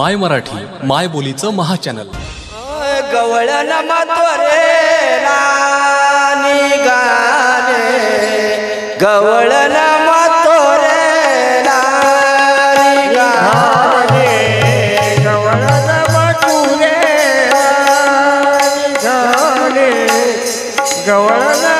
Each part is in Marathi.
माय मराठी माय बोलीचं महाचॅनल गवळण मातोरे राणी गाणे. गवळण मातोरे राणी गाणे. गवळण मातोरे राणी गाणे. गवळण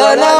la la la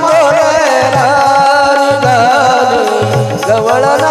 no, no.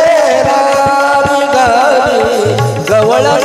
Voilà